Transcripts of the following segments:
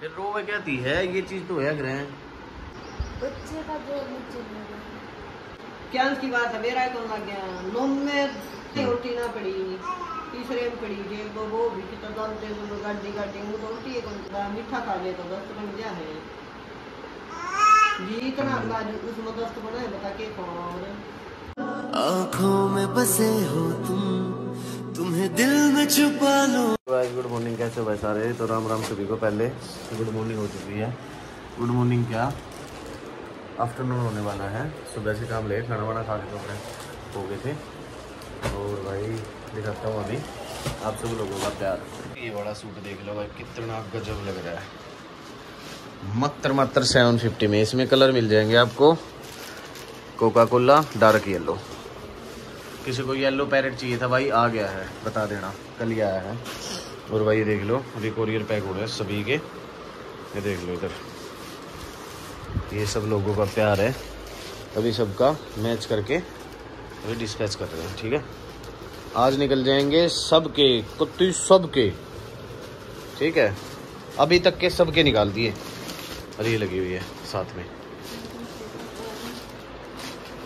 फिर रोवे कहती है ये चीज़ तो है ग्रह बच्चे का नीचे क्या की बात है? मेरा कौन लग गया। नोम में ते उल्टी ना पड़ी तीसरे में पड़ी जे वो वो भी कितना दलते जो गाड़ी गाड़ी वो तो उल्टी कौन का मीठा खा ले तो दस्त बन गया है। जी इतना उसमें दस्त बना है बता के कौन आँखों में बसे हो तुम। तुम्हें दिल में छुपा लो। गुड मॉर्निंग कैसे भाई सारे? तो राम राम सभी को पहले। गुड मॉर्निंग हो चुकी है। गुड मॉर्निंग क्या? आफ्टरनून होने वाला है। सुबह से काम लेट खाना वाना खा के तो हो गए थे। और भाई, दिखाता हूँ अभी। आप सब लोगों का प्यार। ये बड़ा सूट देख लो भाई, कितना गजब लग रहा है। मात्र मात्र सेवन फिफ्टी में। इसमें कलर मिल जाएँगे आपको। कोका कोला डार्क येलो किसी को येलो पैरेट चाहिए था भाई, आ गया है, बता देना, कल ही आया है। और भाई देख लो, अभी कोरियर पैक हो रहे हैं सभी के। ये देख लो इधर। ये सब लोगों का प्यार है। अभी सबका मैच करके अभी डिस्पैच कर रहे हैं, ठीक है? आज निकल जाएँगे सबके, कुत्ती सबके, ठीक है? अभी तक के सबके निकाल दिए। अरे ये लगी हुई है साथ में।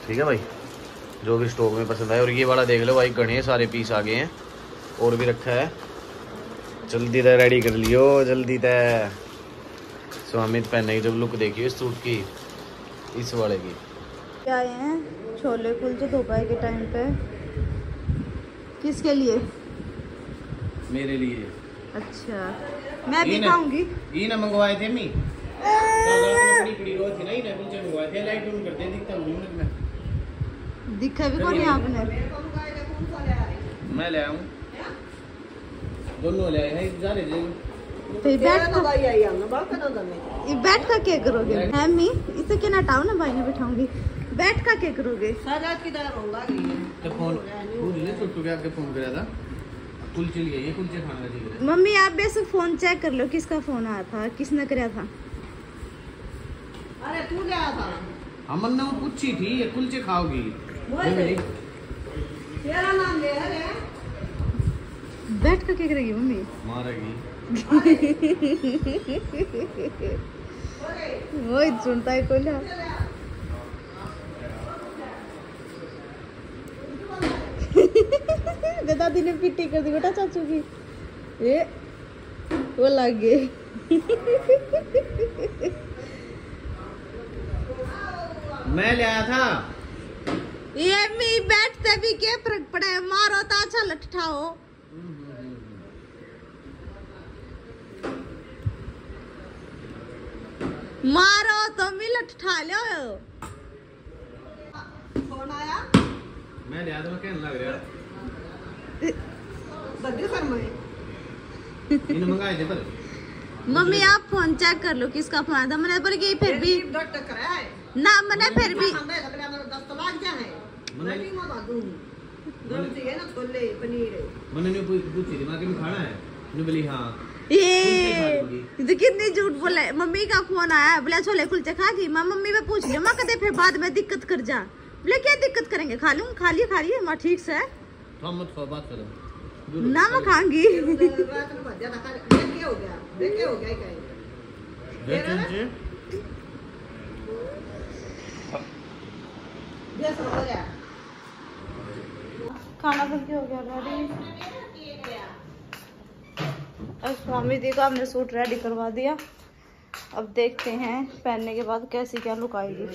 ठीक है भाई? जो भी स्टॉक में पसंद आए और ये वाला देख लो भाई घने सारे पीस आ गए हैं। और भी रखा है। जल्दी तय रेडी कर लियो जल्दी तय स्वामित पहनने की जब लुक देखियो इस सूट की? इस वाले की। क्या आए हैं छोले कुलचे दोपहर के टाइम पे। किसके लिए? मेरे लिए। अच्छा। मैं भी खाऊँगी। ये ना मंगवाए थे मी। थी ना ये ना कुलचे मंगवाए थे लाइट ऑन कर दे दिखता हूँ मैं। दिखा भी कौन आपने? मैं ले आऊँ दोनों ले आए हैं जा रहे थे तो ये बैठ कर दवाई आई हमने बात ना दमे ये बैठ कर क्या करोगे? है मी इसे क्या हटाओ ना भाई ने बैठाऊँगी। बैठ कर क्या करोगे? सारा की तरह रोला गई तो फ़ोन भूल ले छोटू के आगे फ़ोन कराया था? कुलचे लिए ये कुलचे खाना चाहिए मम्मी आप बेस फ़ोन चेक कर लो किसका फ़ोन आया था किसने कराया था? अरे तू ले आया था। हमन ने वो पूछी थी ये कुलचे खाओगी। बैठ कर क्या करेगी मम्मी? मारेगी। वो ही सुनता है कोई ना दादी ने पिट्टी कर दी बेटा चाचू की। ये वो लग। गए मैं ले आया था। ये मी बैठते भी क्या फ़र्क पड़ा है? मारो तो अच्छा लठठाओ मारो तो मी लठठा लो। फ़ोन आया? मैं ले आया था मैं कहने लग रहा बद्दी सर में इन्हें मंगाए थे पर। मम्मी आप फ़ोन चेक कर लो किसका फ़ोन आया था। मैंने पर ये फिर भी डॉक्टर कराया है। ना मैंने फिर भी गया है मैं भी गरम चाहिए ना छोले पनीर मैंने ने पूछी थी मैं कि खाना है ने बोली हाँ ये तो कितनी झूठ बोला मम्मी का फ़ोन आया बोला छोले कुलचे खा गई मैं मम्मी में पूछ लिया मैं कहते फिर बाद में दिक्कत कर जा बोले क्या दिक्कत करेंगे खा लूँ खा लिए खा लिए मैं ठीक से हम मत खाओ बात करो ना मैं खाऊँगी रात को भज्जा रखा देख हो गया देख हो गया कहीं दे चमचे बेस हो गया खाना बन के हो गया रेडी अब स्वामी जी का हमने सूट रेडी करवा दिया। अब देखते हैं पहनने के बाद कैसी क्या लुक आएगी।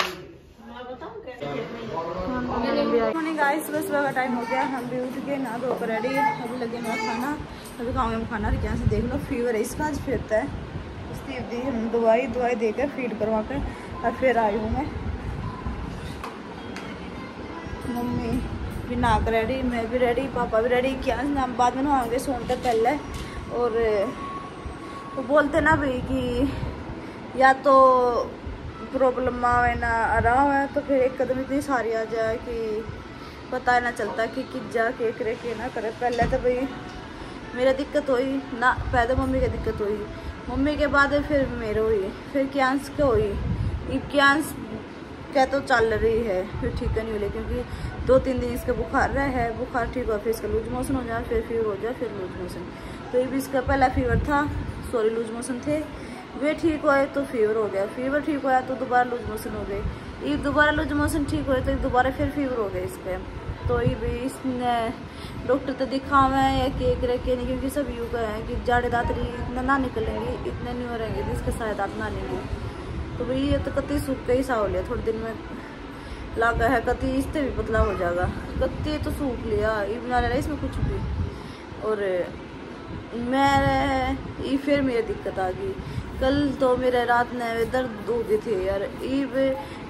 गाइस सुबह का टाइम हो गया। हम भी उठ के नहा धोकर रेडी अभी लगे ना खाना। अभी खाना। यहाँ से देख लो फीवर है इसका, आज फिरता है। उसकी दी हम दवाई दवाई देकर फ़ीड करवा कर और फिर आई हूँ मैं। मम्मी। भी नाक रेडी मैं भी रेडी पापा भी रेडी क्या बाद में नहाएँगे सोने तक पहले? और, वो बोलते ना भाई कि या तो प्रॉब्लम आवे ना आराम है तो फिर एक कदम इतनी सारी आ जाए कि पता ही ना चलता कि किस जा के करे, के ना करे। पहले तो भाई मेरा दिक्कत हुई, ना, पहले मम्मी की दिक्कत हुई। मम्मी के बाद फिर मेरे हुई, फिर क्यांस के हुई? ये क्यांस क्या तो चल रही है, फिर ठीक नहीं हुई क्योंकि दो तीन दिन इसका बुखार रहा है, बुखार ठीक हुआ, फिर इसका लूज मोशन हो जाए, फिर फीवर हो जाए, फिर लूज मोशन। तो ये भी इसका पहला फीवर था सॉरी लूज मोशन थे। वे ठीक हुए तो फीवर हो गया फीवर ठीक हुआ तो दोबारा लूज मोशन हो गए। ये दोबारा लूज मोशन ठीक हुए तो दोबारा फिर फीवर हो गया इसके तो ये भी इसने डॉक्टर तो दिखा हुआ है या केक रखे नहीं, क्योंकि सब यू का है कि जाड़े दातरी इतना ना निकलेंगे, इतने नहीं हो रहेंगे, जिसके साथ दांत ना लेंगे तो भाई ये तो कति सूख के ही सा हो लिया, थोड़े दिन में लागा है कति इससे भी पतला हो जाएगा। कति तो सूख लिया, ये बना लेना इसमें कुछ भी। और मैं, ये फिर मेरी दिक्कत आ गई। कल तो मेरे रात में दर्द हो गए थे यार, ये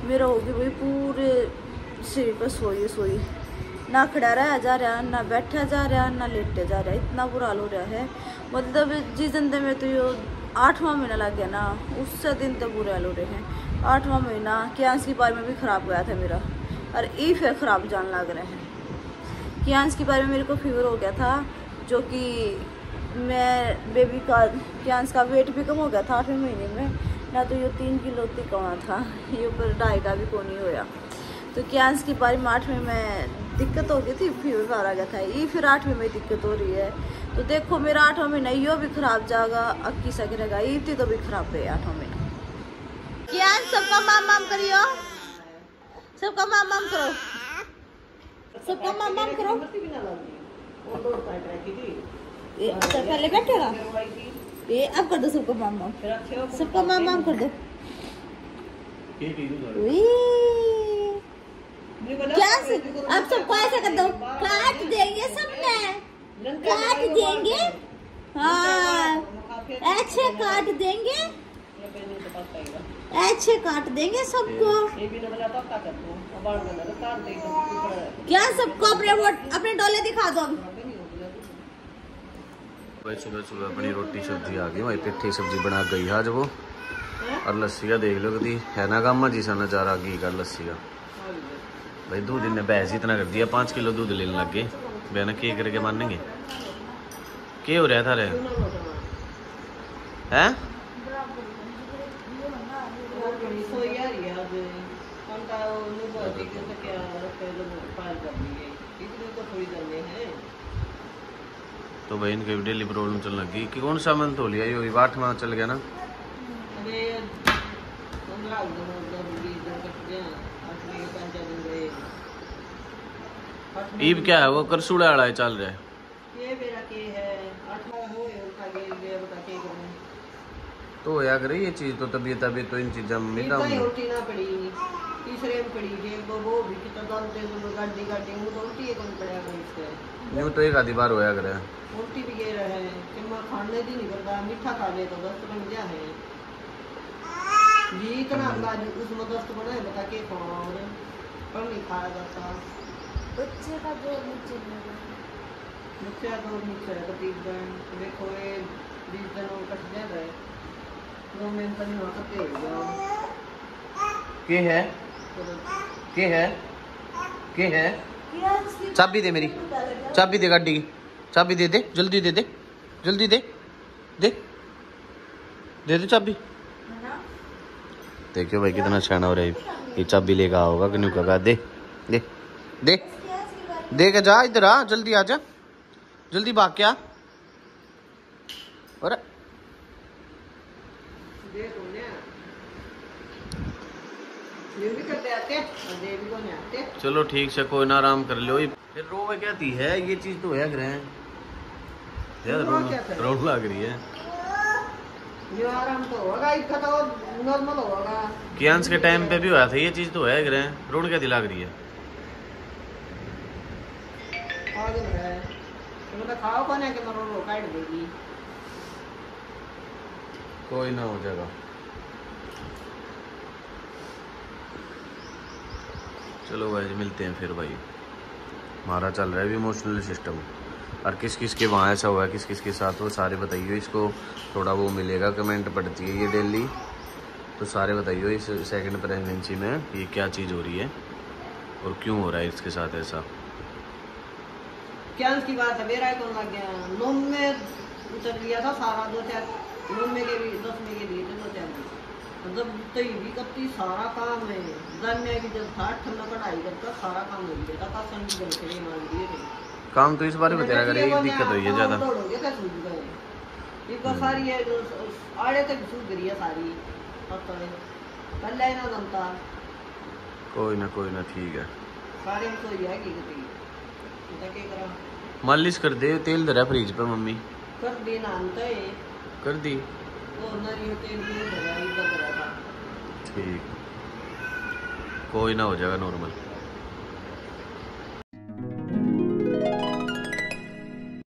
मेरा हो गया भाई पूरे शरीर पर सोई सोई। ना खड़ा रहा जा रहा, ना बैठा जा रहा, ना लेटे जा रहा, इतना बुरा हाल हो रहा है। मतलब जिस दिन में तो ये आठवां महीना लग गया ना, उससे दिन तो बुरे हाल हो रहे हैं। आठवां महीना, क्यांस की बारे में भी ख़राब गया था मेरा। और ई फिर ख़राब जान लग रहे हैं। क्यांस की बारे में मेरे को फीवर हो गया था, जो कि मैं बेबी का, क्यांस का वेट भी कम हो गया था आठवें महीने में। ना तो ये तीन किलो तक कमा था, ये ऊपर ढाई का भी को नहीं होया। तो क्यांस की बारे में आठवें में दिक्कत हो गई थी फीवर आ गया था। ये फिर आठवें में दिक्कत हो रही है। तो देखो, मेरा आठवां महीना यो भी खराब जाएगा अक्की सा गिरेगा ये तो भी खराब है आठवां महीना। क्या सबका माम माम करियो। सबका माम माम करो। सबका माम माम करो। ये अच्छा पहले बैठेगा ये अब कर दो सबका माम माम। सबका माम माम कर दो। क्या अब सबको ऐसे कर दो। काट देंगे सबने। काट देंगे। हाँ। ऐसे काट देंगे। ऐसे काट देंगे सबको। क्या सबको अपने अपने डोले दिखा दो भाई सुबह सुबह अपनी रोटी सब्ज़ी आ गई भाई पिट्ठी सब्ज़ी बना गई आज वो। और लस्सी का देख लो कभी है ना काम जी सा नज़ारा घी का लस्सी का। भाई दूध इन्हें बहस इतना कर दिया पाँच किलो दूध लेने लग गए। बहना के करके मानेंगे क्या हो हैं? तो भाई इनके डेली प्रॉब्लम चलने लगी? कि कौन सा मंथ हो लिया? आठ माह चल गया ना? ईब क्या है? वो करसूड़ा वाला चल रहा है। ये के है। हो के के तो होया करे ये चीज़ तो तबीयत तबीयत तो इन चीजा में मिला ही उल्टी ना पड़ी तीसरे में पड़ी जे वो वो भी कितना दम दे दो गाड़ी गाड़ी वो तो उल्टी एक पड़ा कोई इससे। यूँ तो एक आधी बार होया करे उल्टी भी गे रहे किम्मा खाने दी नहीं करता मीठा खा ले तो दस्त बन गया है। जी इतना अंदाज उसमें दस्त बना है बता के खाओ और पर नहीं खाया जाता बच्चे का जो नीचे मुझसे तो नीचे है कतीब बहन देखो ये बीस दिन और कट जा रहे दो मिनट नहीं हो सकते हो? जाओ के है? के है? के है? चाबी दे मेरी। चाबी दे गाड़ी की। चाबी दे दे जल्दी दे दे। जल्दी दे। दे। दे दे चाबी। देखियो भाई कितना छाना हो रहा है। ये चाबी लेकर आओगा कि नहीं का दे। दे। दे। दे के जा इधर आ जल्दी आ जा। जल्दी भाग क्या अरे देखो ने ये भी आते और भी को नहीं आते चलो ठीक से कोई ना आराम कर लो फिर रोवे क्या थी? है ये चीज़ तो है ग्रह यार लग रही है। ये आराम तो होगा इसका तो नॉर्मल होगा। के टाइम पे भी हुआ था ये चीज़ तो है ग्रह रोड क्या दिला रही है। कोई ना हो जाएगा। चलो भाई जी, मिलते हैं फिर भाई। हमारा चल रहा है इमोशनल सिस्टम और किस किस के वहाँ ऐसा हुआ है, किस किस के साथ, वो सारे बताइए इसको थोड़ा वो मिलेगा कमेंट पड़ती है ये डेली तो सारे बताइए इस सेकंड प्रेगनेंसी में, ये क्या चीज़ हो रही है? और क्यों हो रहा है इसके साथ ऐसा? क्या की बात है? मेरा कौन लग गया? नोम में उतर लिया था सारा दो चार नोम में के भी दस में के लिए थे दो चार मतलब तो ये भी कत्ती सारा काम है। जब मैं भी जब था ठंडा कढ़ाई करता सारा काम हो गया था। कासन भी गल के मार दिए थे। काम तो इस बारे में बताया करें एक दिक्कत हुई है ज़्यादा। तो इको सारी है जो आड़े तक सूख रही है सारी। पत्ता ने पहले ना दमता कोई ना कोई ना ठीक है। सारे में सोई है की तो मालिश कर दे तेल धरा फ्रिज पे मम्मी। कर दी नान तो है कर दी ठीक। कोई ना हो जाएगा नॉर्मल